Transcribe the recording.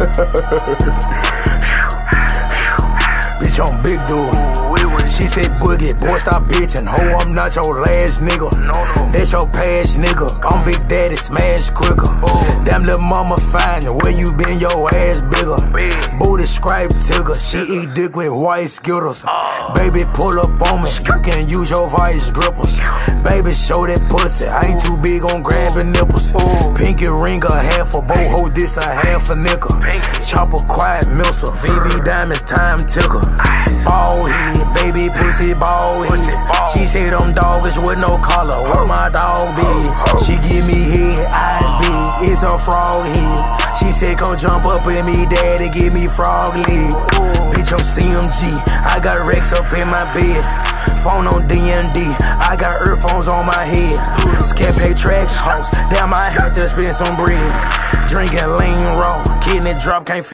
Bitch on big dude. She said, Boogie, boy, stop bitching. Ho, I'm not your last nigga. No, no. That's your past nigga. I'm Big Daddy, smash quicker. Damn little mama fine. Where you been, your ass bigger. Stripe tigger. She eat dick with white skittles. Baby, pull up on me. You can use your vice grippers. Baby, show that pussy. I ain't too big on grabbing nipples. Pinky ring a half a boho, this a half a nickel. Pinky. Chopper quiet missile. VV diamonds time ticker. Ball head, baby pussy ball head. She said them dogs with no collar. Where my dog be? She give me head, eyes big. It's a frog head. She said come jump up with me, daddy, give me frog leg. Bitch, I'm CMG. I got Rex up in my bed. Phone on DND, I got earphones on my head. Scape tracks house. Damn, I had to spend some bread. Drinking lean raw. Kidney drop, can't